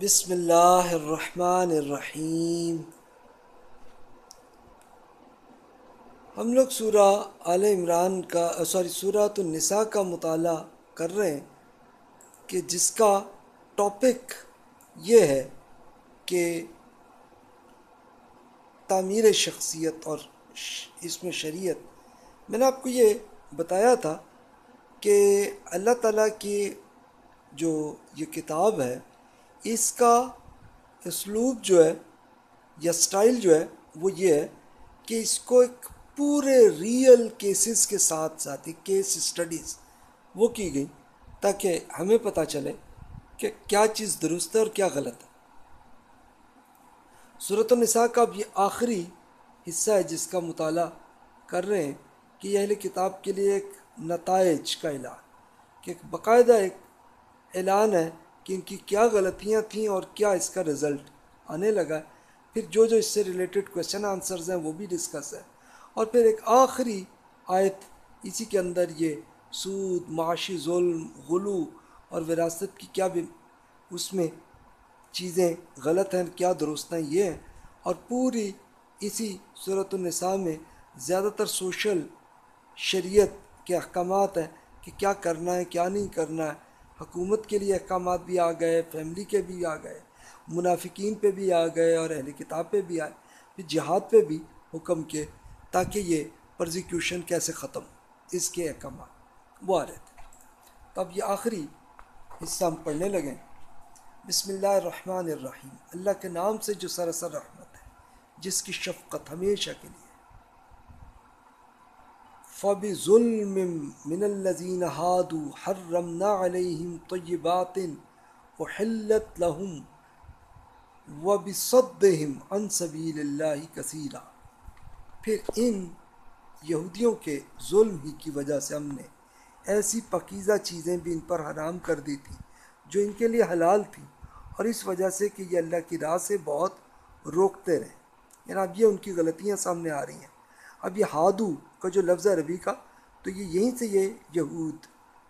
بسم اللہ الرحمن الرحیم۔ ہم لوگ سورہ آل عمران کا، سوری سورۃ النساء کا مطالعہ کر رہے ہیں کہ جس کا ٹاپک یہ ہے کہ تعمیر شخصیت اور اس میں شریعت۔ میں نے آپ کو یہ بتایا تھا کہ اللہ تعالیٰ کی جو یہ کتاب ہے اس کا اسلوب جو ہے یا سٹائل جو ہے وہ یہ ہے کہ اس کو ایک پورے ریئل کیسز کے ساتھ ساتھ، ایک کیس اسٹڈیز وہ کی گئی تاکہ ہمیں پتہ چلے کہ کیا چیز درست ہے اور کیا غلط ہے۔ صورت النساء کا اب یہ آخری حصہ ہے جس کا مطالعہ کر رہے ہیں کہ یہ اہل کتاب کے لیے ایک نتائج کا اعلان، کہ ایک باقاعدہ ایک اعلان ہے کہ ان کی کیا غلطیاں تھیں اور کیا اس کا رزلٹ آنے لگا ہے۔ پھر جو جو اس سے ریلیٹڈ کوشچن آنسرز ہیں وہ بھی ڈسکس ہے اور پھر ایک آخری آیت اسی کے اندر یہ سود، معاشی ظلم، غلو اور وراثت کی کیا بھی اس میں چیزیں غلط ہیں، کیا درست ہیں یہ ہیں۔ اور پوری اسی صورت النساء میں زیادہ تر سوشل شریعت کے احکامات ہیں کہ کیا کرنا ہے، کیا نہیں کرنا ہے۔ حکومت کے لیے احکامات بھی آ گئے، فیملی کے بھی آ گئے، منافقین پہ بھی آ گئے اور اہل کتاب پہ بھی آئے۔ پھر جہاد پہ بھی حکم کے تاکہ یہ پرزیکیوشن کیسے ختم اس کے احکامات۔ وہ آ رہے تھے۔ تو اب یہ آخری حصہ ہم پڑھنے لگیں بسم اللہ الرحمن الرحیم۔ اللہ کے نام سے جو سراسر رحمت ہے، جس کی شفقت ہمیشہ کے لیے۔ فبی ظلم من الزین ہادو حرمنا علیہم طیبات وحلت لہم وبصدہم عن سبیل اللہ کثیرہ پھر ان یہودیوں کے ظلم ہی کی وجہ سے ہم نے ایسی پکیزہ چیزیں بھی ان پر حرام کر دی تھیں جو ان کے لیے حلال تھیں اور اس وجہ سے کہ یہ اللہ کی راہ سے بہت روکتے رہے۔ یعنی اب یہ ان کی غلطیاں سامنے آ رہی ہیں۔ اب یہ ہادو کا جو لفظ ہے ربی کا، تو یہ یہیں سے یہ یہود،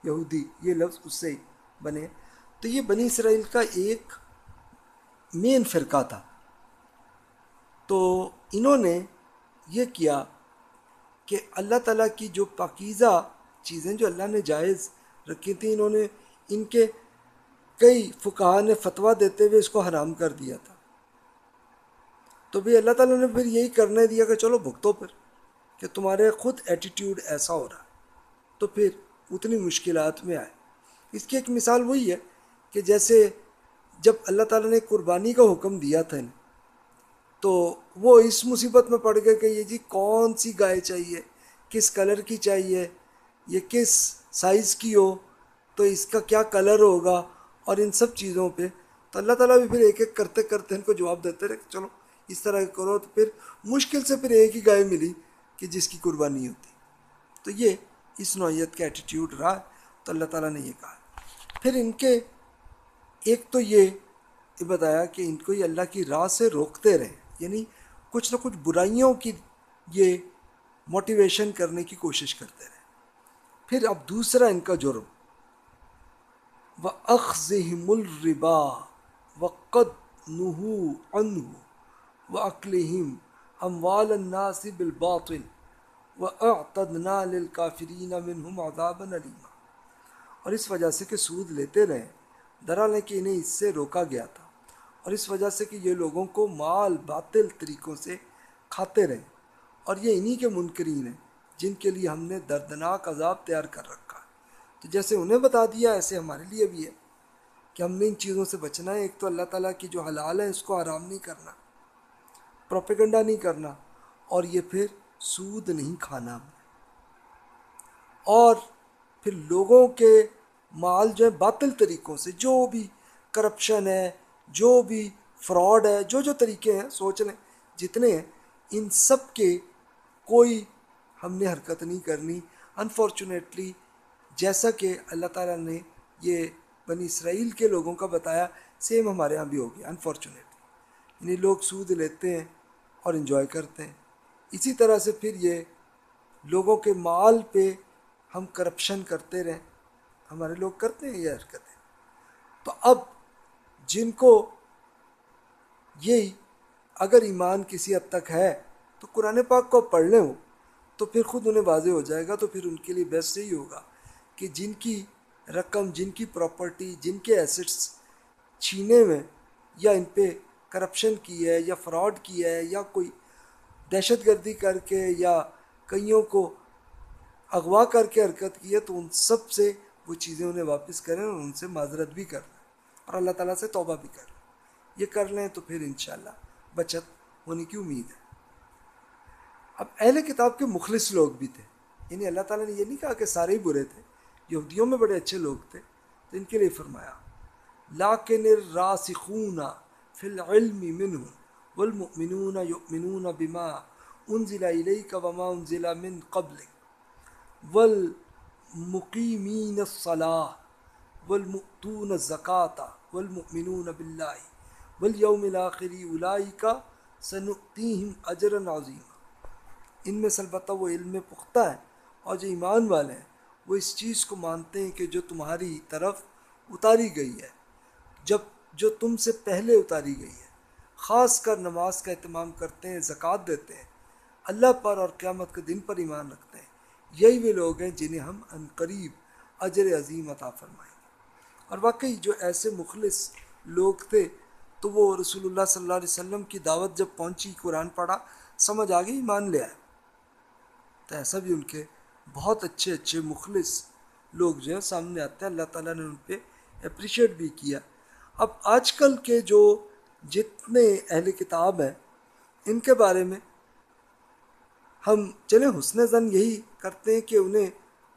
یہودی، یہ لفظ اس سے بنے۔ تو یہ بنی اسرائیل کا ایک مین فرقہ تھا۔ تو انہوں نے یہ کیا کہ اللہ تعالیٰ کی جو پاکیزہ چیزیں جو اللہ نے جائز رکھی تھیں، انہوں نے ان کے کئی فقہ نے فتویٰ دیتے ہوئے اس کو حرام کر دیا تھا۔ تو بھی اللہ تعالیٰ نے پھر یہی کرنے دیا کہ چلو بھگتو پھر۔ کہ تمہارے خود ایٹیٹیوڈ ایسا ہو رہا تو پھر اتنی مشکلات میں آئے۔ اس کی ایک مثال وہی ہے کہ جیسے جب اللہ تعالیٰ نے قربانی کا حکم دیا تھا انہیں، تو وہ اس مصیبت میں پڑ گئے کہ یہ جی کون سی گائے چاہیے؟ کس کلر کی چاہیے؟ یہ کس سائز کی ہو؟ تو اس کا کیا کلر ہوگا؟ اور ان سب چیزوں پہ تو اللہ تعالیٰ بھی پھر ایک ایک کرتے کرتے ان کو جواب دیتے رہے کہ چلو اس طرح کرو۔ تو پھر مشکل سے پھر ایک ہی گائے ملی۔ کہ جس کی قربانی ہوتی۔ تو یہ اس نوعیت کا ایٹیٹیوڈ رہا تو اللہ تعالیٰ نے یہ کہا۔ پھر ان کے ایک تو یہ بتایا کہ ان کو یہ اللہ کی راہ سے روکتے رہے۔ یعنی کچھ نہ کچھ برائیوں کی یہ موٹیویشن کرنے کی کوشش کرتے رہے۔ پھر اب دوسرا ان کا جرم۔ و اخذہم الربا وقد نحو انہ و اموال الناس بالباطل واعتدنا للکافرین منہم عذابا علیما اور اس وجہ سے کہ سود لیتے رہے۔ درحال ہے کہ انہیں اس سے روکا گیا تھا۔ اور اس وجہ سے کہ یہ لوگوں کو مال باطل طریقوں سے کھاتے رہے۔ اور یہ انہی کے منکرین ہیں جن کے لیے ہم نے دردناک عذاب تیار کر رکھا ہے۔ تو جیسے انہیں بتا دیا، ایسے ہمارے لیے بھی ہے۔ کہ ہم نے ان چیزوں سے بچنا ہے۔ ایک تو اللہ تعالیٰ کی جو حلال ہے، اس کو آرام نہیں کرنا۔ پروپیگنڈا نہیں کرنا اور یہ پھر سود نہیں کھانا۔ اور پھر لوگوں کے مال جو ہے باطل طریقوں سے، جو بھی کرپشن ہے، جو بھی فراڈ ہے، جو جو طریقے ہیں، سوچ لیں، جتنے ہیں، ان سب کے کوئی ہم نے حرکت نہیں کرنی۔ انفارچونیٹلی جیسا کہ اللہ تعالیٰ نے یہ بنی اسرائیل کے لوگوں کا بتایا سیم ہمارے یہاں بھی ہو گیا انفارچونیٹلی یعنی لوگ سود لیتے ہیں اور انجوائے کرتے ہیں۔ اسی طرح سے پھر یہ لوگوں کے مال پہ ہم کرپشن کرتے رہیں۔ ہمارے لوگ کرتے ہیں یہ حرکتیں تو اب جن کو یہی اگر ایمان کسی حد تک ہے تو قرآن پاک کو پڑھ لیں ہو تو پھر خود انہیں واضح ہو جائے گا، تو پھر ان کے لیے بیسٹ یہی ہوگا کہ جن کی رقم، جن کی پراپرٹی جن کے ایسٹس چھینے میں یا ان پہ کرپشن کی ہے یا فراڈ کیا ہے یا کوئی دہشت گردی کر کے یا کئیوں کو اغوا کر کے حرکت کی ہے، تو ان سب سے وہ چیزیں انہیں واپس کریں اور ان سے معذرت بھی کر لیں اور اللہ تعالیٰ سے توبہ بھی کر لیں یہ کر لیں تو پھر انشاءاللہ بچت ہونے کی امید ہے۔ اب اہل کتاب کے مخلص لوگ بھی تھے۔ یعنی اللہ تعالیٰ نے یہ نہیں کہا کہ سارے ہی برے تھے، یہودیوں میں بڑے اچھے لوگ تھے، تو ان کے لیے فرمایا، لاکن الراسخون فی العلم منہ والمؤمنون یؤمنون بما انزل الیک وما انزل من قبل والمقیمین الصلاة، والمؤتون الزکاة والمؤمنون باللہ والیوم الاخر اولئک سنؤتیہم اجرا عظیما ان میں سلبتہ وہ علم پختہ ہے اور جو ایمان والے ہیں، وہ اس چیز کو مانتے ہیں کہ جو تمہاری طرف اتاری گئی ہے۔ جب جو تم سے پہلے اتاری گئی ہے۔ خاص کر نماز کا اہتمام کرتے ہیں، زکوٰۃ دیتے ہیں۔ اللہ پر اور قیامت کے دن پر ایمان رکھتے ہیں۔ یہی وہ لوگ ہیں جنہیں ہم ان قریب اجر عظیم عطا فرمائیں گے۔ اور واقعی جو ایسے مخلص لوگ تھے، تو وہ رسول اللہ صلی اللہ علیہ وسلم کی دعوت جب پہنچی، قرآن پڑھا، سمجھ آ گئی، ایمان لے آئے۔ تو ایسا بھی ان کے بہت اچھے اچھے مخلص لوگ جو ہیں سامنے آتے ہیں۔ اللہ تعالیٰ نے ان پہ اپریشیٹ بھی کیا۔ اب آج کل کے جو جتنے اہل کتاب ہیں، ان کے بارے میں ہم چلیں حسن زن یہی کرتے ہیں کہ انہیں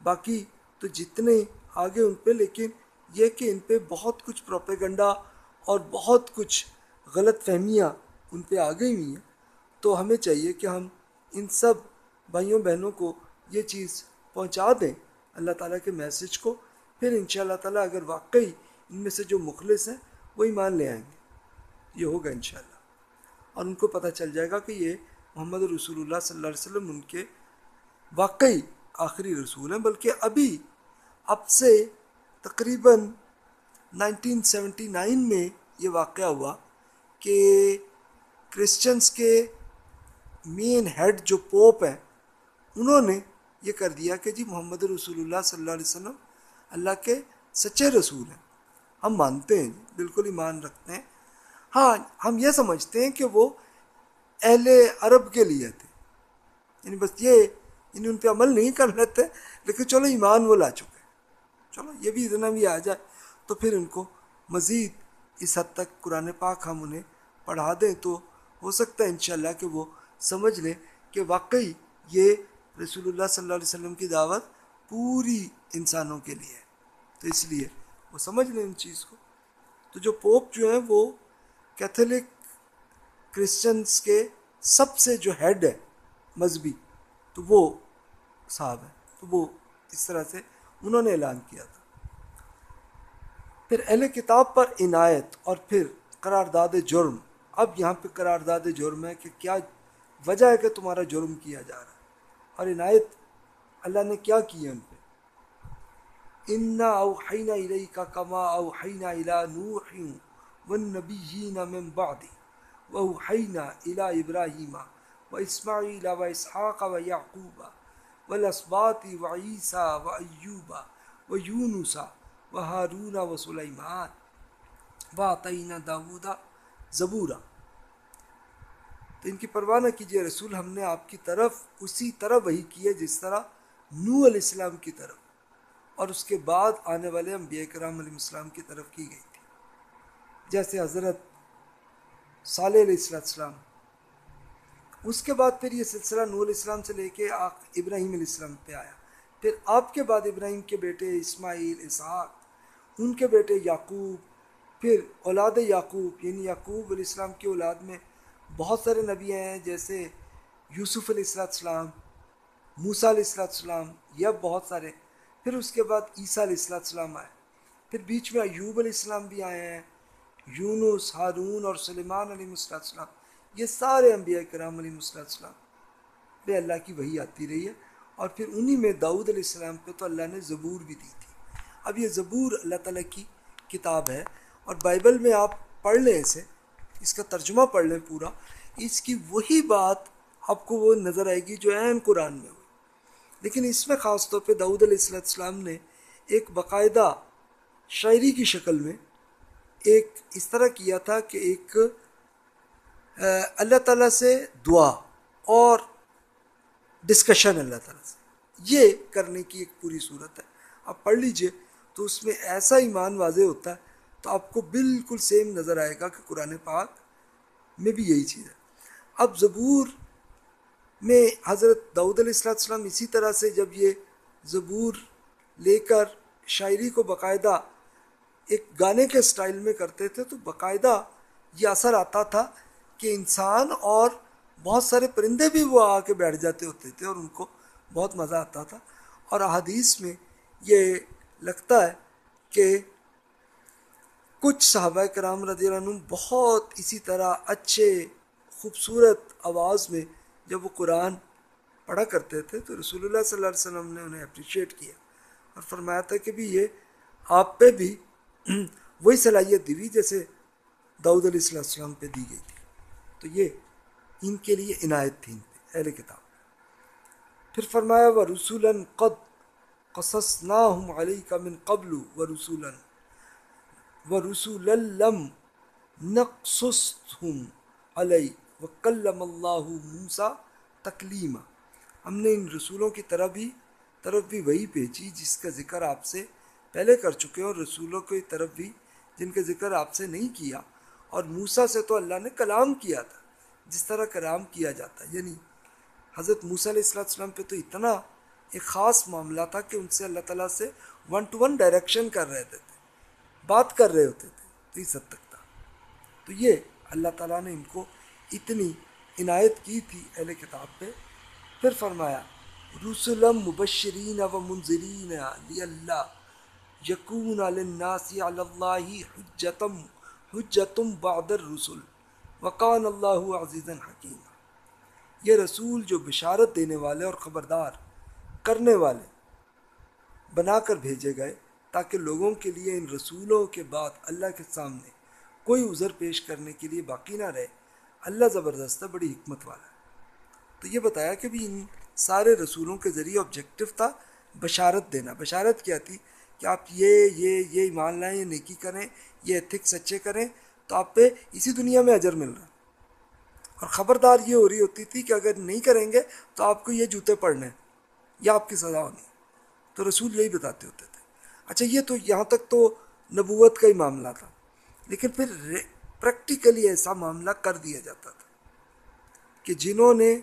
باقی تو جتنے آگے ان پہ، لیکن یہ کہ ان پہ بہت کچھ پروپیگنڈا اور بہت کچھ غلط فہمیاں ان پہ آ گئی ہوئی ہیں۔ تو ہمیں چاہیے کہ ہم ان سب بھائیوں بہنوں کو یہ چیز پہنچا دیں اللہ تعالیٰ کے میسج کو۔ پھر ان شاء اللہ تعالیٰ اگر واقعی ان میں سے جو مخلص ہیں وہ ایمان لے آئیں گے۔ یہ ہوگا ان شاء اللہ اور ان کو پتہ چل جائے گا کہ یہ محمد رسول اللہ صلی اللہ علیہ وسلم ان کے واقعی آخری رسول ہیں، بلکہ ابھی اب سے تقریباً نائنٹین سیونٹی نائن میں یہ واقعہ ہوا کہ کرسچنس کے مین ہیڈ جو پوپ ہیں، انہوں نے یہ کر دیا کہ جی محمد رسول اللہ صلی اللہ علیہ وسلم اللہ کے سچے رسول ہیں۔ ہم مانتے ہیں، بالکل ایمان رکھتے ہیں۔ ہاں ہم یہ سمجھتے ہیں کہ وہ اہل عرب کے لیے تھے۔ یعنی بس یہ یعنی ان پہ عمل نہیں کر لیتے لیکن چلو ایمان وہ لا چکے۔ چلو یہ بھی اتنا بھی آ جائے۔ تو پھر ان کو مزید اس حد تک قرآن پاک ہم انہیں پڑھا دیں تو ہو سکتا ہے انشاءاللہ کہ وہ سمجھ لیں کہ واقعی یہ رسول اللہ صلی اللہ علیہ وسلم کی دعوت پوری انسانوں کے لیے ہے۔ تو اس لیے وہ سمجھ لیں ان چیز کو۔ تو جو پوپ جو ہیں وہ کیتھولک کرسچنس کے سب سے جو ہیڈ ہے مذہبی، تو وہ صاحب ہیں۔ تو وہ اس طرح سے انہوں نے اعلان کیا تھا۔ پھر اہل کتاب پر عنایت اور پھر قرارداد جرم۔ اب یہاں پہ قرارداد جرم ہے کہ کیا وجہ ہے کہ تمہارا جرم کیا جا رہا ہے؟ اور عنایت اللہ نے کیا کی ان پہ انا اوحینا الیکا کما اوحینا الی نوح والنبیین من بعد واوحینا الی ابراہیم و اسماعیل و اسحاق و یعقوب والاسباط و عیسیٰ و ایوب و یونس و ہارون و سلیمان و عطینا داودا زبورہ تو ان کی پرواہ نہ کیجیے، رسول ہم نے آپ کی طرف اسی طرح وہی کی ہے جس طرح نو علیہ السلام کی طرف۔ اور اس کے بعد آنے والے انبیاء کرام علیہ السلام کی طرف کی گئی تھی۔ جیسے حضرت صالح علیہ السلام اس کے بعد پھر یہ سلسلہ نور علیہ السلام سے لے کے ابراہیم علیہ السلام پہ آیا۔ پھر آپ کے بعد ابراہیم کے بیٹے اسماعیل، اسحاق، ان کے بیٹے یعقوب۔ پھر اولاد یعقوب یعنی یعقوب علیہ السلام کی اولاد میں بہت سارے نبی ہیں، جیسے یوسف علیہ السلام، موسیٰ علیہ السلام، یا بہت سارے۔ پھر اس کے بعد عیسیٰ علیہ السلام آئے۔ پھر بیچ میں ایوب علیہ السلام بھی آئے ہیں، یونس، ہارون اور سلیمان علیہ السلام۔ یہ سارے انبیاء کرام علیہ السلام۔ پہ اللہ کی وہی آتی رہی ہے اور پھر انہی میں داؤد علیہ السلام پہ تو اللہ نے زبور بھی دی تھی۔ اب یہ زبور اللہ تعالیٰ کی کتاب ہے اور بائبل میں آپ پڑھ لیں اسے، اس کا ترجمہ پڑھ لیں پورا۔ اس کی وہی بات آپ کو وہ نظر آئے گی جو عین قرآن میں ہوئی لیکن اس میں خاص طور پہ داود علیہ السلام نے ایک باقاعدہ شاعری کی شکل میں ایک اس طرح کیا تھا کہ ایک اللہ تعالیٰ سے دعا اور ڈسکشن اللہ تعالیٰ سے۔ یہ کرنے کی ایک پوری صورت ہے۔ آپ پڑھ لیجیے تو اس میں ایسا ایمان واضح ہوتا ہے تو آپ کو بالکل سیم نظر آئے گا کہ قرآن پاک میں بھی یہی چیز ہے۔ اب زبور میں حضرت داود علیہ السلام اسی طرح سے جب یہ زبور لے کر شاعری کو باقاعدہ ایک گانے کے سٹائل میں کرتے تھے تو باقاعدہ یہ اثر آتا تھا کہ انسان اور بہت سارے پرندے بھی وہ آ کے بیٹھ جاتے ہوتے تھے اور ان کو بہت مزہ آتا تھا اور احادیث میں یہ لگتا ہے کہ کچھ صحابہ کرام رضی اللہ عنہ بہت اسی طرح اچھے خوبصورت آواز میں جب وہ قرآن پڑھا کرتے تھے تو رسول اللہ صلی اللہ علیہ وسلم نے انہیں اپریشیٹ کیا اور فرمایا تھا کہ بھی یہ آپ پہ بھی وہی صلاحیت دی ہوئی جیسے داؤد علیہ السلام پہ دی گئی تھی۔ تو یہ ان کے لیے عنایت تھی، ان پہ، اہل کتاب۔ پھر فرمایا و رسول قد قصص نہ علی کا من قبل و رسول و رسول الم نقص علیہ و کلم اللہ موسا تکلیمہ ہم نے ان رسولوں کی طرح بھی طرف بھی وہی بھیجی جس کا ذکر آپ سے پہلے کر چکے اور رسولوں کی طرف بھی جن کا ذکر آپ سے نہیں کیا اور موسا سے تو اللہ نے کلام کیا تھا، جس طرح کلام کیا جاتا ہے۔ یعنی حضرت موسیٰ علیہ السلام پہ تو اتنا ایک خاص معاملہ تھا کہ ان سے اللہ تعالیٰ سے ون ٹو ون ڈائریکشن کر رہے تھے، بات کر رہے ہوتے تھے، تو اس حد تک تھا۔ تو یہ اللہ تعالیٰ نے ان کو اتنی عنایت کی تھی اہل کتاب پہ، پھر فرمایا رسولم مبشرین و منظرین اللہ یقون الناس اللہ حجتم حجتم بعد الرسل وقان اللہ عزیز حکیم یہ رسول جو بشارت دینے والے اور خبردار کرنے والے بنا کر بھیجے گئے تاکہ لوگوں کے لیے ان رسولوں کے بعد اللہ کے سامنے کوئی عذر پیش کرنے کے لیے باقی نہ رہے۔ اللہ زبردست ہے بڑی حکمت والا ہے۔ تو یہ بتایا کہ بھی ان سارے رسولوں کے ذریعے آبجیکٹو تھا بشارت دینا۔ بشارت کیا تھی؟ کہ آپ یہ یہ یہ ایمان لائیں، یہ نیکی کریں، یہ ایتھک سچے کریں، تو آپ پہ اسی دنیا میں اجر مل رہا۔ اور خبردار یہ ہو رہی ہوتی تھی کہ اگر نہیں کریں گے تو آپ کو یہ جوتے پڑنے یا آپ کی سزا ہونی تو رسول یہی بتاتے ہوتے تھے۔ اچھا یہ تو یہاں تک تو نبوت کا ہی معاملہ تھا۔ لیکن پھر پریکٹیکلی ایسا معاملہ کر دیا جاتا تھا کہ جنہوں نے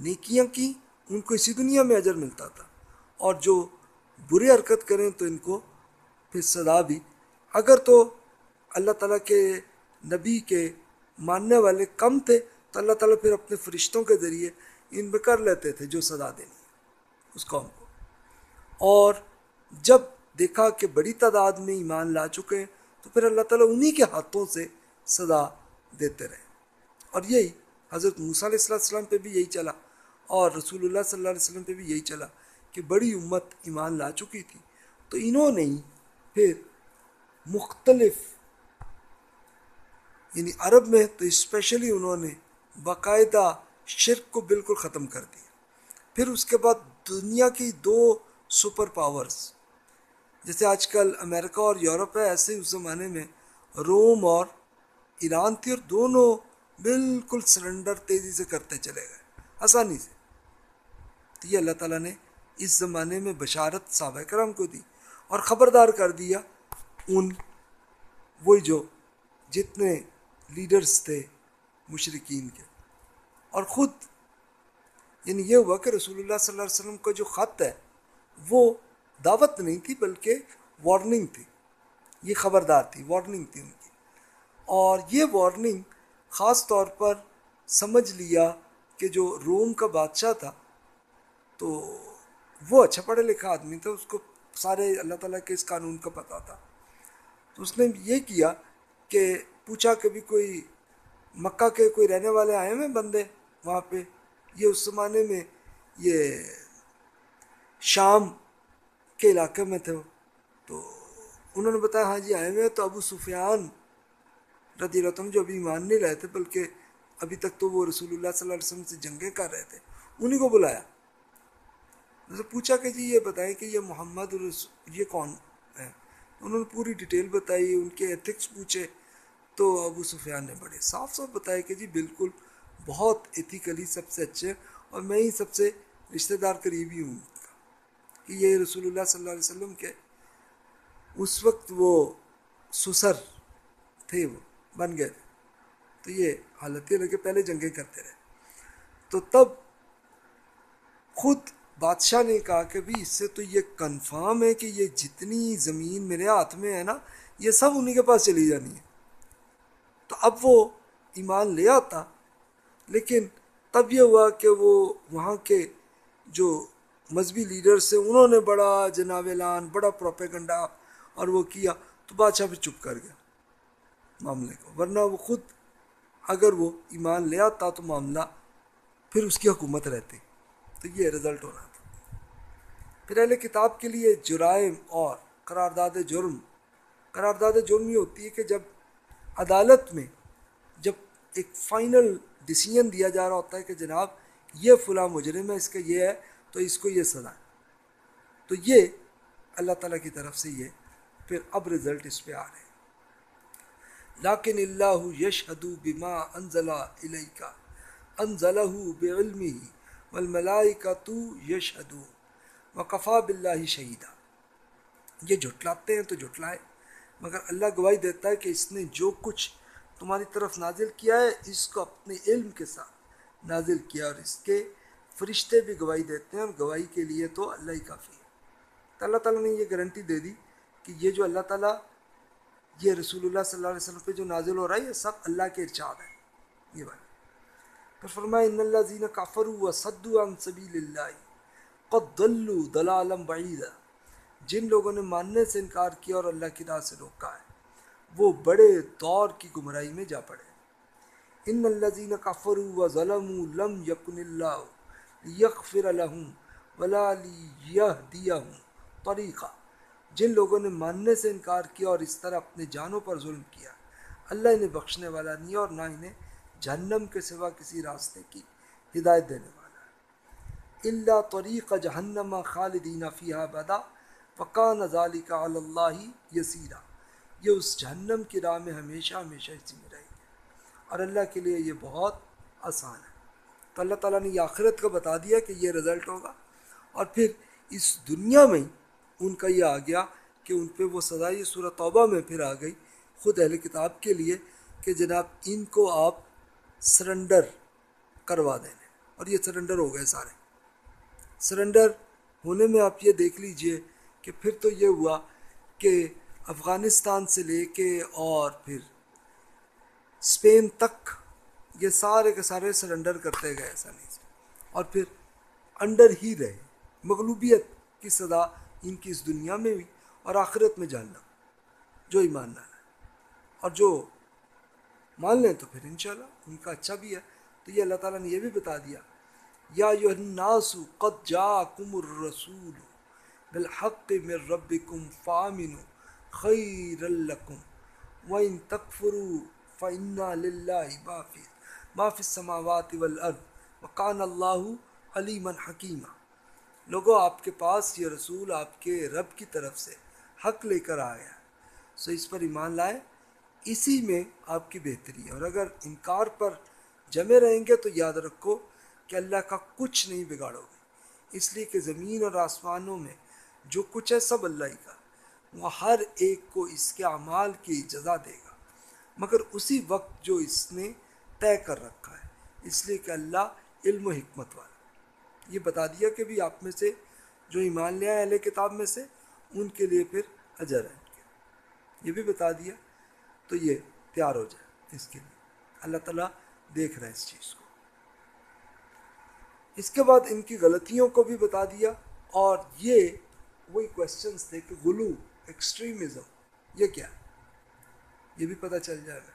نیکیاں کی، ان کو اسی دنیا میں اجر ملتا تھا۔ اور جو بری حرکت کریں تو ان کو پھر سزا بھی۔ اگر تو اللہ تعالیٰ کے نبی کے ماننے والے کم تھے، تو اللہ تعالیٰ پھر اپنے فرشتوں کے ذریعے ان میں کر لیتے تھے جو سزا دینی اس قوم کو۔ اور جب دیکھا کہ بڑی تعداد میں ایمان لا چکے ہیں، تو پھر اللہ تعالیٰ انہی کے ہاتھوں سے سزا دیتے رہے۔ اور یہی حضرت موسیٰ علیہ السلام پہ بھی یہی چلا اور رسول اللہ صلی اللہ علیہ وسلم پہ بھی یہی چلا کہ بڑی امت ایمان لا چکی تھی۔ تو انہوں نے ہی پھر مختلف یعنی عرب میں تو اسپیشلی انہوں نے باقاعدہ شرک کو بالکل ختم کر دیا۔ پھر اس کے بعد دنیا کی دو سپر پاورز، جیسے آج کل امریکہ اور یورپ ہے، ایسے اس زمانے میں روم اور ایران تھی اور دونوں بالکل سرنڈر تیزی سے کرتے چلے گئے، آسانی سے۔ تو یہ اللہ تعالیٰ نے اس زمانے میں بشارت صحابہ کرم کو دی اور خبردار کر دیا ان، وہی جو جتنے لیڈرز تھے مشرقین کے۔ اور خود یعنی یہ ہوا کہ رسول اللہ صلی اللہ علیہ وسلم کا جو خط ہے، وہ دعوت نہیں تھی بلکہ وارننگ تھی۔ یہ خبردار تھی وارننگ تھی۔ ان کی اور یہ وارننگ خاص طور پر سمجھ لیا کہ جو روم کا بادشاہ تھا، تو وہ اچھا پڑھا لکھا آدمی تھا، اس کو سارے اللہ تعالیٰ کے اس قانون کا پتہ تھا۔ تو اس نے یہ کیا کہ پوچھا کبھی کوئی مکہ کے کوئی رہنے والے آئے ہوئے بندے وہاں پہ؟ یہ اس زمانے میں یہ شام کے علاقے میں تھے تو انہوں نے بتایا ہاں جی آئے ہوئے تو ابو سفیان رضی اللہ عنہ جو ابھی مان نہیں رہے تھے، بلکہ ابھی تک تو وہ رسول اللہ صلی اللہ علیہ وسلم سے جنگیں کر رہے تھے انہیں کو بلایا۔ سے پوچھا کہ جی یہ بتائیں کہ یہ محمد یہ کون ہے؟ انہوں نے پوری ڈیٹیل بتائی، ان کے ایتھکس پوچھے۔ تو ابو سفیان نے بڑے صاف صاف بتایا کہ جی بالکل بہت ایتھیکلی سب سے اچھے اور میں ہی سب سے رشتہ دار قریبی ہوں۔ کہ یہ رسول اللہ صلی اللہ علیہ وسلم کے، اس وقت وہ سسر تھے وہ۔ بن گئے۔ تھے تو یہ حالت یہ لگے پہلے جنگیں کرتے رہے۔ تو تب خود بادشاہ نے کہا کہ بھی اس سے تو یہ کنفرم ہے کہ یہ جتنی زمین میرے ہاتھ میں ہے نا، یہ سب انہی کے پاس چلی جانی ہے۔ تو اب وہ ایمان لے آتا، لیکن تب یہ ہوا کہ وہ وہاں کے جو مذہبی لیڈرس سے انہوں نے بڑا جناب اعلان، بڑا پروپیگنڈا اور وہ کیا، تو بادشاہ بھی چپ کر گیا۔ معاملے کو۔ ورنہ وہ خود اگر وہ ایمان لے آتا تو معاملہ پھر اس کی حکومت رہتی۔ تو یہ رزلٹ ہو رہا تھا۔ پھر اہل کتاب کے لیے جرائم اور قرارداد جرم۔ قرارداد جرم یہ ہوتی ہے کہ جب عدالت میں جب ایک فائنل ڈسیزن دیا جا رہا ہوتا ہے کہ جناب یہ فلاں مجرم ہے، اس کا یہ ہے، تو اس کو یہ سزا۔ ہے تو یہ اللہ تعالیٰ کی طرف سے یہ پھر اب رزلٹ اس پہ آ رہے ہیں۔ لاکن اللہ یشہدو بما انزلہ علیہ انزلہ بعلمہ والملائکہ یشہدو وقفا باللہ شہیدہ یہ جھٹلاتے ہیں تو جھٹلائے مگر اللہ گواہی دیتا ہے کہ اس نے جو کچھ تمہاری طرف نازل کیا ہے، اس کو اپنے علم کے ساتھ نازل کیا اور اس کے فرشتے بھی گواہی دیتے ہیں اور گواہی کے لیے تو اللہ ہی کافی ہے۔ تو اللہ تعالیٰ نے یہ گارنٹی دے دی کہ یہ جو اللہ تعالیٰ یہ رسول اللہ صلی اللہ علیہ وسلم پہ جو نازل ہو رہا ہے، یہ سب اللہ کے ارشاد ہے یہ بات۔ پھر فرمائے ان اللہ زین کافر و صدو عن سبیل اللہ قد دلو دلالم بعیدہ جن لوگوں نے ماننے سے انکار کیا اور اللہ کی راہ سے روکا ہے، وہ بڑے دور کی گمراہی میں جا پڑے۔ ان اللہ زین کافر و ظلم لم یکن اللہ یغفر لہم ولا لیہدیہم طریقہ جن لوگوں نے ماننے سے انکار کیا اور اس طرح اپنے جانوں پر ظلم کیا، اللہ انہیں بخشنے والا نہیں اور نہ انہیں جہنم کے سوا کسی راستے کی ہدایت دینے والا۔ ہے اللہ طریق جہنم خالدین فیحہ بدا فقان ذالی کا اللہ یسیرہ یہ اس جہنم کی راہ میں ہمیشہ ہمیشہ اسی میں رہے گی۔ اور اللہ کے لیے یہ بہت آسان ہے۔ تو اللہ تعالیٰ نے یہ آخرت کا بتا دیا کہ یہ رزلٹ ہوگا۔ اور پھر اس دنیا میں ان کا یہ آ گیا کہ ان پہ وہ سزا یہ سورہ توبہ میں پھر آ گئی خود اہل کتاب کے لیے کہ جناب ان کو آپ سرنڈر کروا دیں اور یہ سرنڈر ہو گئے سارے۔ سرنڈر ہونے میں آپ یہ دیکھ لیجیے کہ پھر تو یہ ہوا کہ افغانستان سے لے کے اور پھر اسپین تک یہ سارے کے سارے سرنڈر کرتے گئے آسانی سے اور پھر انڈر ہی رہے۔ مغلوبیت کی سزا ان کی اس دنیا میں بھی اور آخرت میں جاننا، جو ایمان لانا ہے۔ اور جو مان لیں تو پھر انشاءاللہ ان کا اچھا بھی ہے۔ تو یہ اللہ تعالیٰ نے یہ بھی بتا دیا، یا الناس قد جاکم الرسول بالحق من ربکم فامنوا خیر لکم وَإِن تَكْفُرُوا فَإِنَّا لِلَّهِ مَا فِي السَّمَاوَاتِ وَالْأَرْضِ وَقَانَ اللَّهُ عَلِيمًا حَكِيمًا لوگوں، آپ کے پاس یہ رسول آپ کے رب کی طرف سے حق لے کر آیا سو اس پر ایمان لائے اسی میں آپ کی بہتری ہے۔ اور اگر انکار پر جمے رہیں گے تو یاد رکھو کہ اللہ کا کچھ نہیں بگاڑو گے۔ اس لیے کہ زمین اور آسمانوں میں جو کچھ ہے سب اللہ ہی کا۔ وہ ہر ایک کو اس کے اعمال کی جزا دے گا۔ مگر اسی وقت جو اس نے طے کر رکھا ہے۔ اس لیے کہ اللہ علم و حکمت والا یہ بتا دیا کہ بھی آپ میں سے جو ایمان لیا ہے اہل کتاب میں سے، ان کے لیے پھر اجر ہے۔ یہ بھی بتا دیا۔ تو یہ تیار ہو جائے اس کے لیے۔ اللہ تعالیٰ دیکھ رہا ہے اس چیز کو۔ اس کے بعد ان کی غلطیوں کو بھی بتا دیا۔ اور یہ وہی کوشچنس تھے کہ غلو ایکسٹریمزم یہ کیا؟ یہ بھی پتہ چل جائے۔ گا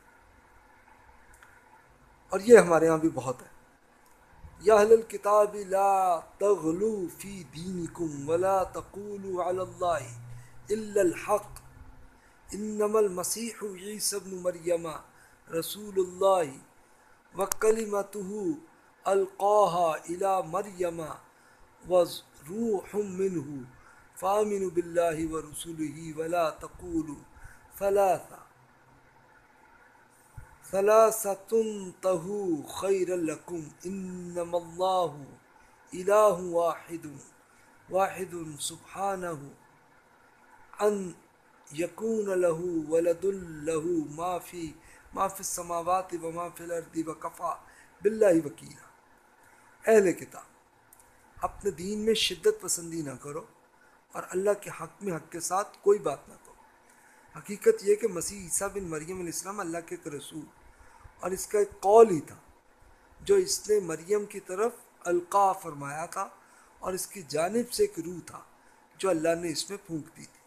اور یہ ہمارے ہاں بھی بہت ہے۔ یا اہل الكتاب لا تغلو فی دینکم ولا تقولوا علی اللہ الا الحق. انما المسیح عیسی ابن مریم رسول اللہ وکلمتہ القاها الى مریم وروح منه فامنوا بالله ورسوله ولا تقولوا ثلاثة ثلاثة تهو خيرا لكم، إنما الله إله واحد واحد سبحانه. ان یقون لہو ولد لہو ما فی ما فی السماوات و ما فی الارض و کفا باللہ وکیلا اہل کتاب اپنے دین میں شدت پسندی نہ کرو اور اللہ کے حق میں، حق کے ساتھ کوئی بات نہ کرو۔ حقیقت یہ کہ مسیح عیسیٰ بن مریم علیہ السلام اللہ کے ایک رسول، اور اس کا ایک قول ہی تھا، جو اس نے مریم کی طرف القاع فرمایا تھا، اور اس کی جانب سے ایک روح تھا، جو اللہ نے اس میں پھونک دی تھی۔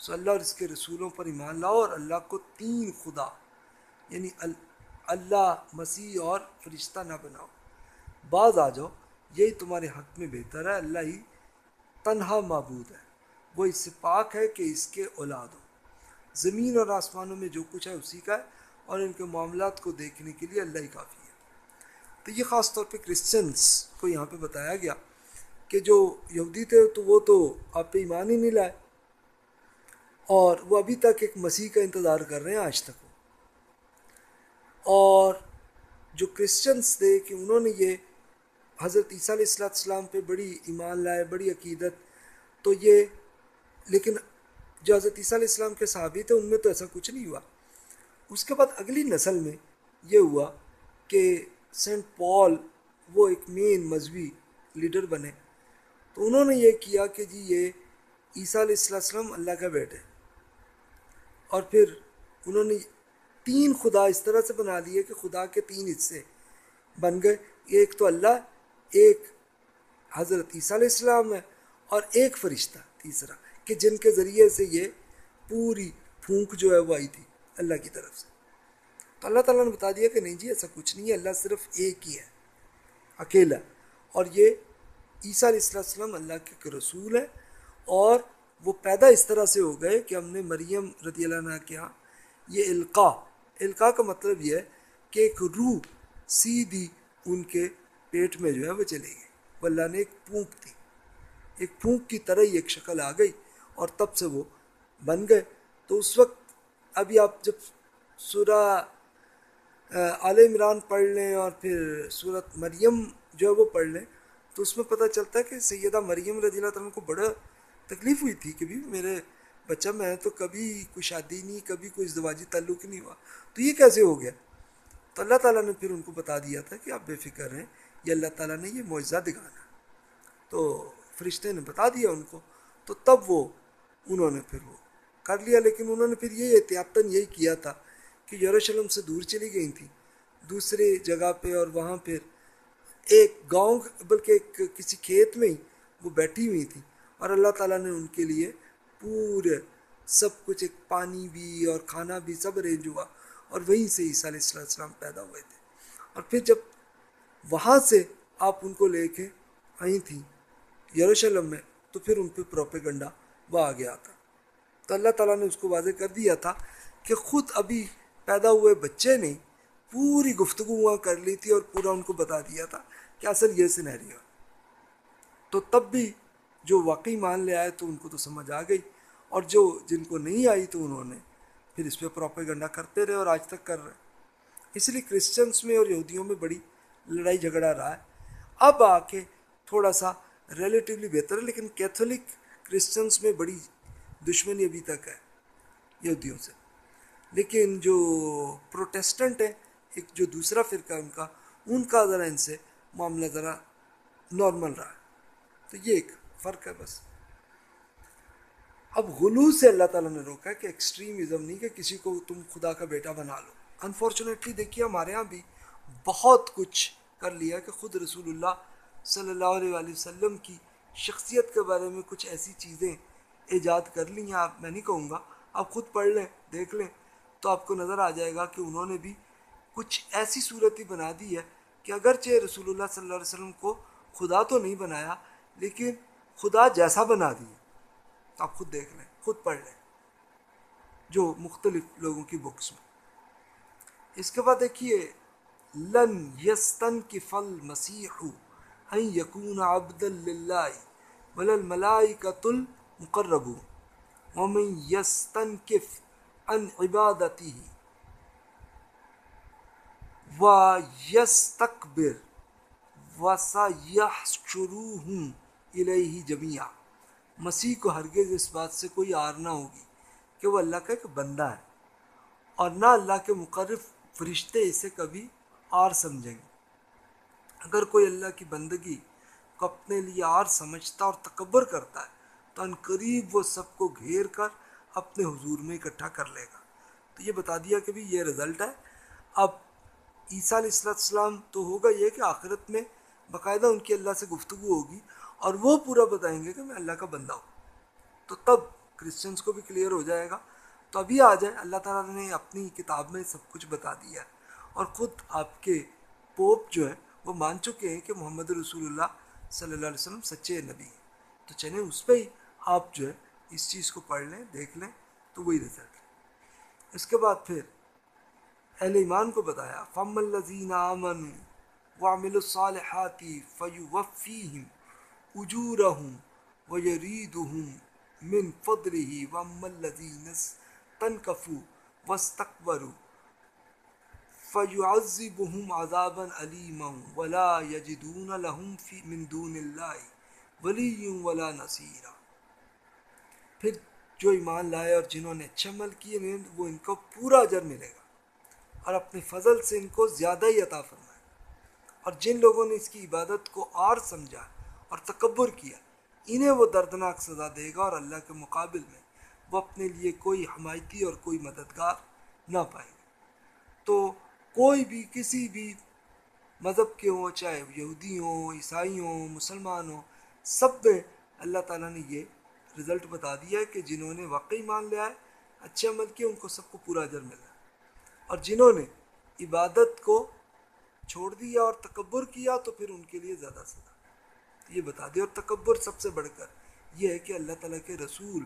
سو اللہ اور اس کے رسولوں پر ایمان لاؤ، اور اللہ کو تین خدا یعنی اللہ، مسیح اور فرشتہ نہ بناؤ۔ بعض آ جاؤ، یہی تمہارے حق میں بہتر ہے، اللہ ہی تنہا معبود ہے۔ وہ اس سے پاک ہے کہ اس کے اولاد ہو زمین اور آسمانوں میں جو کچھ ہے اسی کا ہے اور ان کے معاملات کو دیکھنے کے لیے اللہ ہی کافی ہے۔ تو یہ خاص طور پہ کرسچنس کو یہاں پہ بتایا گیا کہ جو یہودی تھے تو وہ تو آپ پہ ایمان ہی نہیں لائے اور وہ ابھی تک ایک مسیح کا انتظار کر رہے ہیں آج تک اور جو کرسچنس تھے کہ انہوں نے یہ حضرت عیسیٰ علیہ السلام السلام پہ بڑی ایمان لائے، بڑی عقیدت، تو یہ لیکن جو حضرت عیسیٰ علیہ السلام کے صحابی تھے، ان میں تو ایسا کچھ نہیں ہوا۔ اس کے بعد اگلی نسل میں یہ ہوا کہ سینٹ پال وہ ایک مین مذہبی لیڈر بنے۔ تو انہوں نے یہ کیا کہ جی یہ عیسیٰ علیہ السلام اللہ کا بیٹے اور پھر انہوں نے تین خدا اس طرح سے بنا دیے کہ خدا کے تین حصے بن گئے۔ ایک تو اللہ، ایک حضرت عیسیٰ علیہ السلام ہے اور ایک فرشتہ تیسرا۔ کہ جن کے ذریعے سے یہ پوری پھونک جو ہے وہ آئی تھی اللہ کی طرف سے۔ تو اللہ تعالیٰ نے بتا دیا کہ نہیں جی ایسا کچھ نہیں ہے، اللہ صرف ایک ہی ہے، اکیلا۔ اور یہ عیسیٰ علیہ السلام اللہ کے رسول ہے، اور وہ پیدا اس طرح سے ہو گئے کہ ہم نے مریم رضی اللہ عنہ کیا ہاں، یہ القاع القاع کا مطلب یہ ہے کہ ایک روح سیدھی ان کے پیٹ میں جو ہے وہ چلے گئی۔ وہ اللہ نے ایک پھونک دی۔ ایک پھونک کی طرح ہی ایک شکل آ گئی۔ اور تب سے وہ بن گئے۔ تو اس وقت ابھی آپ جب سورہ عال عمران پڑھ لیں اور پھر صورت مریم جو ہے وہ پڑھ لیں، تو اس میں پتہ چلتا ہے کہ سیدہ مریم رضی اللہ تعالیٰ کو بڑا تکلیف ہوئی تھی کہ بھی میرے بچہ میں تو کبھی کوئی شادی نہیں، کبھی کوئی ازدواجی تعلق نہیں ہوا۔ تو یہ کیسے ہو گیا؟ تو اللہ تعالیٰ نے پھر ان کو بتا دیا تھا کہ آپ بے فکر ہیں یہ اللہ تعالیٰ نے یہ معجزہ دکھانا۔ تو فرشتے نے بتا دیا ان کو۔ تو تب وہ انہوں نے پھر وہ کر لیا، لیکن انہوں نے پھر یہ احتیاطاً یہی کیا تھا کہ یروشلم سے دور چلی گئی تھیں۔ دوسرے جگہ پہ اور وہاں پھر ایک گاؤں، بلکہ ایک کسی کھیت میں ہی وہ بیٹھی ہوئی تھی اور اللہ تعالیٰ نے ان کے لیے پورے سب کچھ، ایک پانی بھی اور کھانا بھی سب ارینج ہوا۔ اور وہیں سے عیسیٰ علیہ السلام پیدا ہوئے تھے۔ اور پھر جب وہاں سے آپ ان کو لے کے آئی تھیں یروشلم میں، تو پھر ان پہ پروپیگنڈا۔ وہ آ گیا تھا تو اللہ تعالیٰ نے اس کو واضح کر دیا تھا کہ خود ابھی پیدا ہوئے بچے نے پوری گفتگو وہاں کر لی تھی اور پورا ان کو بتا دیا تھا کہ اصل یہ سنہری تو تب بھی جو واقعی مان لے آئے تو ان کو تو سمجھ آ گئی اور جو جن کو نہیں آئی تو انہوں نے پھر اس پہ پروپیگنڈا کرتے رہے اور آج تک کر رہے۔ اس لیے کرسچنس میں اور یہودیوں میں بڑی لڑائی جھگڑا رہا ہے۔ اب آ کے تھوڑا سا ریلیٹیولی بہتر ہے، لیکن کیتھولک کرسچنس میں بڑی دشمنی ابھی تک ہے، یہودیوں سے۔ لیکن جو پروٹیسٹنٹ ہے ایک جو دوسرا فرقہ ان کا ان کا ذرا ان سے معاملہ ذرا نارمل رہا۔ تو یہ ایک فرق ہے بس۔ اب غلو سے اللہ تعالیٰ نے روکا کہ ایکسٹریمزم نہیں کہ کسی کو تم خدا کا بیٹا بنا لو۔ انفارچونیٹلی دیکھیے ہمارے ہاں بھی بہت کچھ کر لیا کہ خود رسول اللہ صلی اللہ علیہ وآلہ وسلم کی شخصیت کے بارے میں کچھ ایسی چیزیں ایجاد کر لی ہیں آپ میں نہیں کہوں گا۔ آپ خود پڑھ لیں، دیکھ لیں، تو آپ کو نظر آ جائے گا کہ انہوں نے بھی کچھ ایسی صورت ہی بنا دی ہے کہ اگرچہ رسول اللہ صلی اللہ علیہ وسلم کو خدا تو نہیں بنایا، لیکن خدا جیسا بنا دیا آپ خود دیکھ لیں، خود پڑھ لیں، جو مختلف لوگوں کی بکس میں۔ اس کے بعد دیکھیے، لن یستن کی فل مسیح یقون عبد اللہ ول الملائکۃ المقرب ومن یستن کف ان عبادتی و یس تقبر وسا یحشروہم الیہ جمیعہ مسیح کو ہرگز اس بات سے کوئی آر نہ ہوگی کہ وہ اللہ کا ایک بندہ ہے اور نہ اللہ کے مقرب فرشتے اسے کبھی آر سمجھیں گے۔ اگر کوئی اللہ کی بندگی کو اپنے لیے آر سمجھتا اور تکبر کرتا ہے، تو ان قریب وہ سب کو گھیر کر اپنے حضور میں اکٹھا کر لے گا۔ تو یہ بتا دیا کہ بھی یہ رزلٹ ہے۔ اب عیسیٰ علیہ السلام تو ہوگا یہ کہ آخرت میں باقاعدہ ان کی اللہ سے گفتگو ہوگی اور وہ پورا بتائیں گے کہ میں اللہ کا بندہ ہوں۔ تو تب کرسچنس کو بھی کلیئر ہو جائے گا۔ تو ابھی آ جائے اللہ تعالیٰ نے اپنی کتاب میں سب کچھ بتا دیا ہے۔ اور خود آپ کے پوپ جو ہے وہ مان چکے ہیں کہ محمد رسول اللہ صلی اللہ علیہ وسلم سچے نبی ہیں۔ تو چلیں اس پہ ہی آپ جو ہے اس چیز کو پڑھ لیں، دیکھ لیں، تو وہی رزلٹ اس کے بعد پھر اہل ایمان کو بتایا فم الزین امن وامل الصالحاتی فیوفیم اجورہم ویریدہم من فضلہ وام الذین تنکفوا واستکبروا فیعذبہم عذابا علیما ولا یجدون لہم فی من دون اللہ ولی ولا نصیرا پھر جو ایمان لائے اور جنہوں نے اچھے عمل کیے وہ ان کو پورا اجر ملے گا اور اپنے فضل سے ان کو زیادہ ہی عطا فرمائے۔ اور جن لوگوں نے اس کی عبادت کو اور سمجھا اور تکبر کیا، انہیں وہ دردناک سزا دے گا اور اللہ کے مقابل میں وہ اپنے لیے کوئی حمایتی اور کوئی مددگار نہ پائیں گے تو کوئی بھی کسی بھی مذہب کے ہوں، چاہے یہودی ہوں، عیسائی ہوں، مسلمان ہوں، سب میں اللہ تعالیٰ نے یہ رزلٹ بتا دیا ہے کہ جنہوں نے واقعی مان لیا ہے، اچھے عمل کیے، ان کو سب کو پورا اجر ملا اور جنہوں نے عبادت کو چھوڑ دیا اور تکبر کیا تو پھر ان کے لیے زیادہ سزا یہ بتا دیا اور تکبر سب سے بڑھ کر یہ ہے کہ اللہ تعالیٰ کے رسول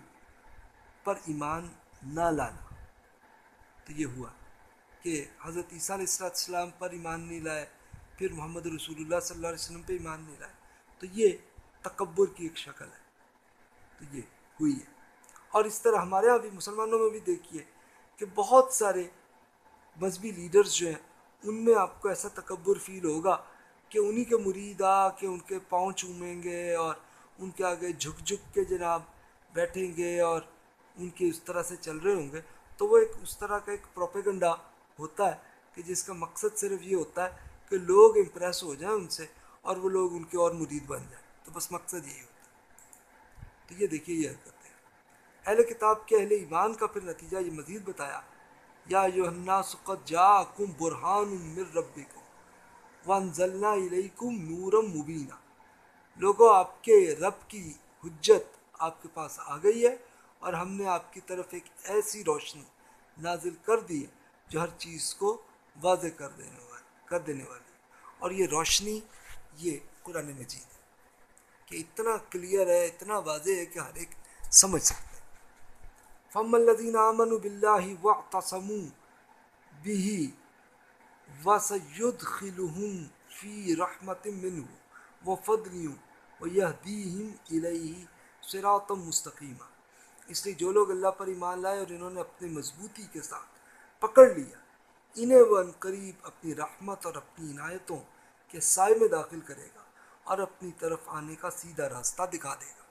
پر ایمان نہ لانا۔ تو یہ ہوا۔ کہ حضرت عیسیٰ علیہ السلام پر ایمان نہیں لائے، پھر محمد رسول اللہ صلی اللہ علیہ وسلم پہ ایمان نہیں لائے۔ تو یہ تکبر کی ایک شکل ہے۔ تو یہ ہوئی ہے۔ اور اس طرح ہمارے یہاں بھی مسلمانوں میں بھی دیکھیے کہ بہت سارے مذہبی لیڈرز جو ہیں، ان میں آپ کو ایسا تکبر فیل ہوگا کہ انہی کے مرید آ کے ان کے پاؤں چومیں گے اور ان کے آگے جھک جھک کے جناب بیٹھیں گے اور ان کے اس طرح سے چل رہے ہوں گے۔ تو وہ ایک اس طرح کا ایک پروپیگنڈا ہوتا ہے کہ جس کا مقصد صرف یہ ہوتا ہے کہ لوگ امپریس ہو جائیں ان سے اور وہ لوگ ان کے اور مرید بن جائیں۔ تو بس مقصد یہی ہوتا ہے۔ تو یہ دیکھیے، یہ کرتے ہیں اہل کتاب کے اہل ایمان کا پھر نتیجہ یہ مزید بتایا، یا الناس قد جاءکم برہان من ربکم وانزلنا الیکم نورا مبینہ لوگوں آپ کے رب کی حجت آپ کے پاس آ گئی ہے اور ہم نے آپ کی طرف ایک ایسی روشنی نازل کر دی ہے۔ جو ہر چیز کو واضح کر دینے والی کر دینے والی اور یہ روشنی، یہ قرآن مجید ہے کہ اتنا کلیئر ہے، اتنا واضح ہے کہ ہر ایک سمجھ سکتے ہیں فم الدین امن بلّہ واقسم بھی وسید خلحم فی رحمت من و فدلیوں و یہ دیم الہی سراتم مستقیمہ اس لیے جو لوگ اللہ پر ایمان لائے اور انہوں نے اپنی مضبوطی کے ساتھ پکڑ لیا۔ انہیں وہ قریب اپنی رحمت اور اپنی عنایتوں کے سائے میں داخل کرے گا اور اپنی طرف آنے کا سیدھا راستہ دکھا دے گا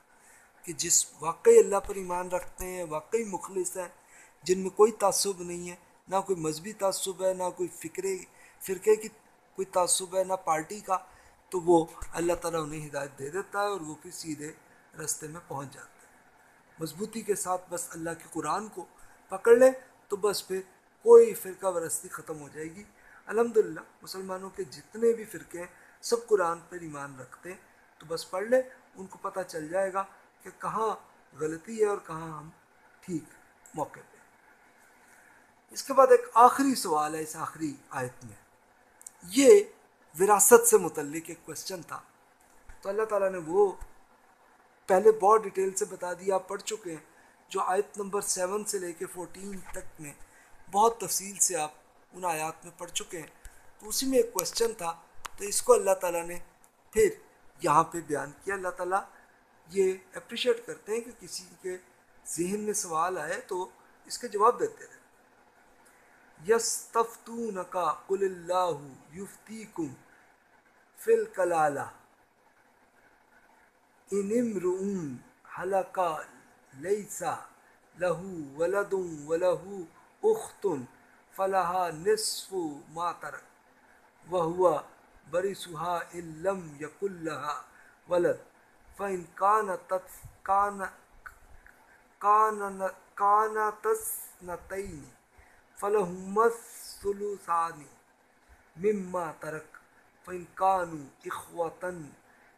کہ جس واقعی اللہ پر ایمان رکھتے ہیں، واقعی مخلص ہیں، جن میں کوئی تعصب نہیں ہے، نہ کوئی مذہبی تعصب ہے، نہ کوئی فکرے، فرقے کی کوئی تعصب ہے، نہ پارٹی کا۔ تو وہ اللہ تعالیٰ انہیں ہدایت دے دیتا ہے اور وہ پھر سیدھے رستے میں پہنچ جاتے ہیں۔ مضبوطی کے ساتھ بس اللہ کے قرآن کو پکڑ لیں تو بس پھر کوئی فرقہ ورستی ختم ہو جائے گی۔ الحمدللہ، مسلمانوں کے جتنے بھی فرقے ہیں، سب قرآن پر ایمان رکھتے ہیں۔ تو بس پڑھ لیں، ان کو پتہ چل جائے گا کہ کہاں غلطی ہے اور کہاں ہم ٹھیک موقع پہ اس کے بعد ایک آخری سوال ہے، اس آخری آیت میں۔ یہ وراثت سے متعلق ایک کوشچن تھا۔ تو اللہ تعالیٰ نے وہ پہلے بہت ڈیٹیل سے بتا دیا، آپ پڑھ چکے ہیں، جو آیت نمبر سیون سے لے کے فورٹین تک میں بہت تفصیل سے آپ ان آیات میں پڑھ چکے ہیں۔ تو اسی میں ایک کوشچن تھا، تو اس کو اللہ تعالیٰ نے پھر یہاں پہ بیان کیا۔ اللہ تعالیٰ یہ اپریشیٹ کرتے ہیں کہ کسی کے ذہن میں سوال آئے تو اس کے جواب دیتے رہے یس تفتون کا قل اللہ یفتی کم فل کلالہ ان امرؤن حلقا لیسا لہو ولدم ولہو اختن فلاح نصف ما ترک وہوا بری سہا علم یق اللہ ولد فن کان تف کان کان کانا تس نتعین فلحمت سلوسانی مما ترک فن کانو اخوتن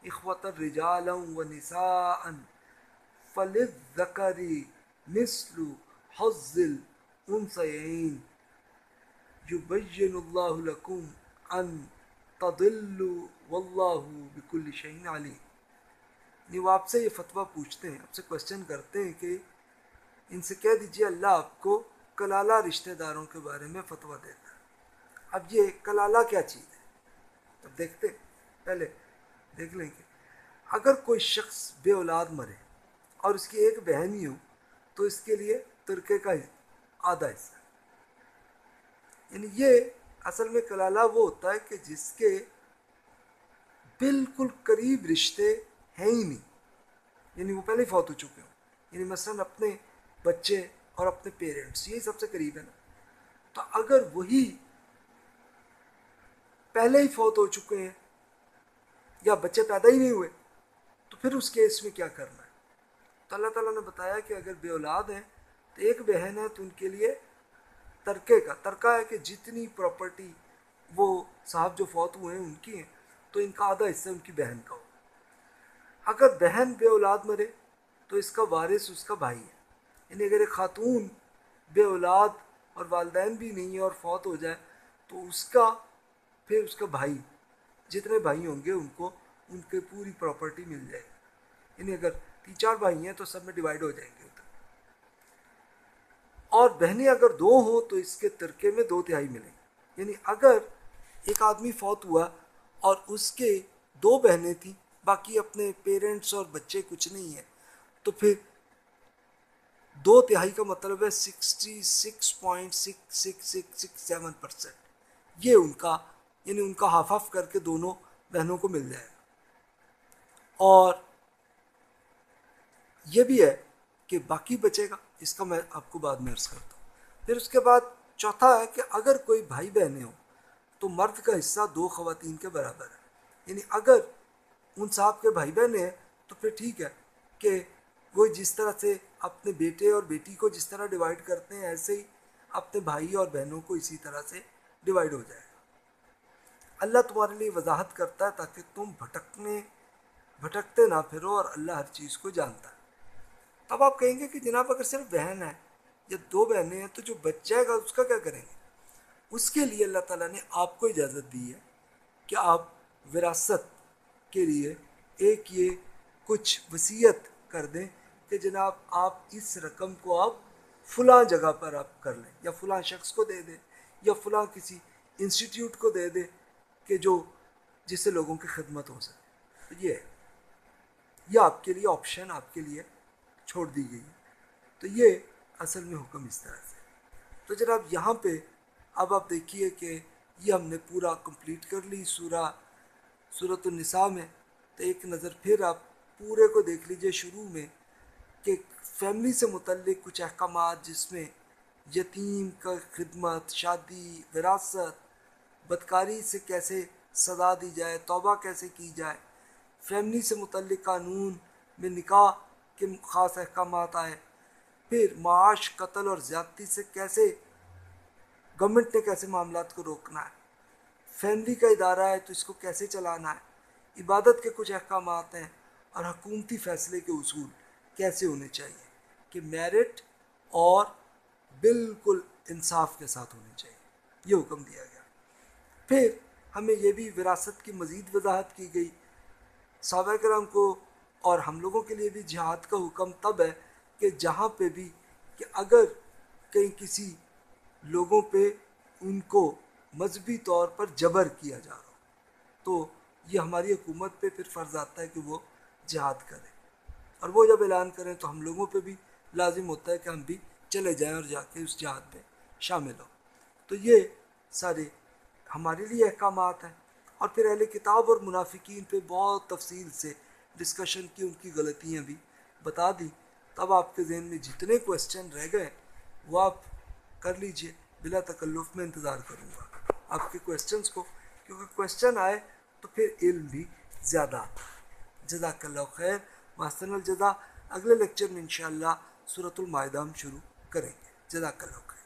اخوت رجالا و نساء فللذکری مثل حظ الانثیین یبین اللہ لکم ان تضلوا واللہ بکل شیء علیم۔ نہیں، وہ آپ سے یہ فتویٰ پوچھتے ہیں، آپ سے کوشچن کرتے ہیں کہ ان سے کہہ دیجیے اللہ آپ کو کلالہ رشتہ داروں کے بارے میں فتویٰ دیتا ہے۔ اب یہ کلالہ کیا چیز ہے؟ اب دیکھتے ہیں، پہلے دیکھ لیں کہ اگر کوئی شخص بے اولاد مرے اور اس کی ایک بہن ہی ہو، تو اس کے لیے ترکے کا آدھا حصہ یعنی یہ اصل میں کلالہ وہ ہوتا ہے کہ جس کے بالکل قریب رشتے ہیں ہی نہیں۔ یعنی وہ پہلے ہی فوت ہو چکے ہوں۔ یعنی مثلا اپنے بچے اور اپنے پیرنٹس، یہی سب سے قریب ہے نا۔ تو اگر وہی پہلے ہی فوت ہو چکے ہیں یا بچے پیدا ہی نہیں ہوئے، تو پھر اس کیس میں کیا کرنا ہے؟ تو اللہ تعالیٰ نے بتایا کہ اگر بے اولاد ہیں تو ایک بہن ہے تو ان کے لیے ترکے کا۔ ترکہ ہے کہ جتنی پراپرٹی وہ صاحب جو فوت ہوئے ہیں ان کی ہیں، تو ان کا آدھا حصہ ان کی بہن کا ہو اگر بہن بے اولاد مرے، تو اس کا وارث اس کا بھائی ہے۔ یعنی اگر ایک خاتون بے اولاد اور والدین بھی نہیں ہے اور فوت ہو جائے، تو اس کا پھر اس کا بھائی، جتنے بھائی ہوں گے ان کو ان کے پوری پراپرٹی مل جائے گی۔ یعنی اگر تین چار بھائی ہیں تو سب میں ڈیوائڈ ہو جائیں گے۔ ادھر اور بہنیں اگر دو ہوں تو اس کے ترکے میں دو تہائی ملیں۔ گی یعنی اگر ایک آدمی فوت ہوا اور اس کے دو بہنیں تھیں، باقی اپنے پیرنٹس اور بچے کچھ نہیں ہیں، تو پھر دو تہائی کا مطلب ہے sixty six point six six six six seven percent یہ ان کا یعنی ان کا ہاف آف کر کے دونوں بہنوں کو مل جائے۔ گا اور یہ بھی ہے کہ باقی بچے گا اس کا میں آپ کو بعد میں عرض کرتا ہوں۔ پھر اس کے بعد چوتھا ہے کہ اگر کوئی بھائی بہنیں ہوں تو مرد کا حصہ دو خواتین کے برابر ہے۔ یعنی اگر ان صاحب کے بھائی بہن ہیں تو پھر ٹھیک ہے کہ وہ جس طرح سے اپنے بیٹے اور بیٹی کو جس طرح ڈیوائڈ کرتے ہیں، ایسے ہی اپنے بھائی اور بہنوں کو اسی طرح سے ڈیوائڈ ہو جائے گا۔ اللہ تمہارے لیے وضاحت کرتا ہے تاکہ تم بھٹکنے، بھٹکتے نہ پھرو اور اللہ ہر چیز کو جانتا ہے۔ تب آپ کہیں گے کہ جناب اگر صرف بہن ہے یا دو بہنیں ہیں، تو جو بچ جائے گا، اس کا کیا کریں گے؟ اس کے لیے اللہ تعالیٰ نے آپ کو اجازت دی ہے کہ آپ وراثت کے لیے ایک یہ کچھ وصیت کر دیں کہ جناب آپ اس رقم کو آپ فلاں جگہ پر آپ کر لیں، یا فلاں شخص کو دے دیں، یا فلاں کسی انسٹیٹیوٹ کو دے دیں کہ جو جس سے لوگوں کی خدمت ہو سکے۔ یہ ہے۔ یہ آپ کے لیے آپشن آپ کے لیے چھوڑ دی گئی۔ تو یہ اصل میں حکم اس طرح سے۔ تو جناب یہاں پہ اب آپ دیکھیے کہ یہ ہم نے پورا کمپلیٹ کر لی سورہ صورت النساء میں۔ تو ایک نظر پھر آپ پورے کو دیکھ لیجیے شروع میں کہ فیملی سے متعلق کچھ احکامات جس میں یتیم کا خدمت، شادی، وراثت، بدکاری سے کیسے سزا دی جائے، توبہ کیسے کی جائے۔ فیملی سے متعلق قانون میں نکاح کے خاص احکامات آئے۔ پھر معاش، قتل اور زیادتی سے کیسے گورنمنٹ نے کیسے معاملات کو روکنا ہے؟ فیملی کا ادارہ ہے تو اس کو کیسے چلانا ہے؟ عبادت کے کچھ احکامات ہیں اور حکومتی فیصلے کے اصول کیسے ہونے چاہیے کہ میرٹ اور بالکل انصاف کے ساتھ ہونے چاہیے؟ یہ حکم دیا گیا۔ پھر ہمیں یہ بھی وراثت کی مزید وضاحت کی گئی۔ صحابہ کرام کو اور ہم لوگوں کے لیے بھی جہاد کا حکم تب ہے کہ جہاں پہ بھی کہ اگر کہیں کسی لوگوں پہ ان کو مذہبی طور پر جبر کیا جا رہا ہو، تو یہ ہماری حکومت پہ پھر فرض آتا ہے کہ وہ جہاد کرے۔ اور وہ جب اعلان کریں تو ہم لوگوں پہ بھی لازم ہوتا ہے کہ ہم بھی چلے جائیں اور جا کے اس جہاد میں شامل ہوں۔ تو یہ سارے ہمارے لیے احکامات ہیں۔ اور پھر اہل کتاب اور منافقین پہ بہت تفصیل سے ڈسکشن کی ان کی غلطیاں بھی بتا دی۔ تب آپ کے ذہن میں جتنے کوشچن رہ گئے، وہ آپ کر لیجیے، بلا تکلف میں انتظار کروں گا۔ آپ کے کوشچنس کو، کیونکہ کوشچن آئے تو پھر علم بھی زیادہ آتا ہے۔ جزاک اللہ خیر۔ محسن الجزا اگلے لیکچر میں انشاءاللہ صورت المائدہ ہم شروع کریں گے۔ جزاک اللہ خیر۔